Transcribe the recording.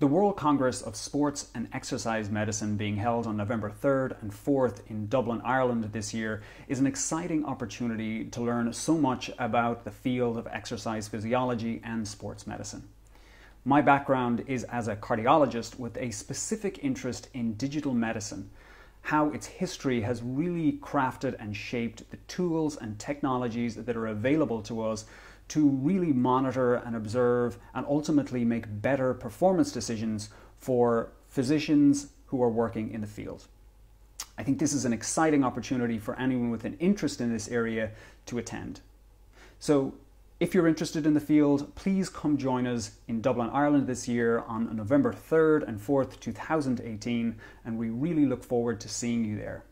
The World Congress of Sports and Exercise Medicine, being held on November 3rd and 4th in Dublin, Ireland this year, is an exciting opportunity to learn so much about the field of exercise physiology and sports medicine. My background is as a cardiologist with a specific interest in digital medicine, how its history has really crafted and shaped the tools and technologies that are available to us to really monitor and observe and ultimately make better performance decisions for physicians who are working in the field. I think this is an exciting opportunity for anyone with an interest in this area to attend. So, if you're interested in the field, please come join us in Dublin, Ireland this year on November 3rd and 4th, 2018, and we really look forward to seeing you there.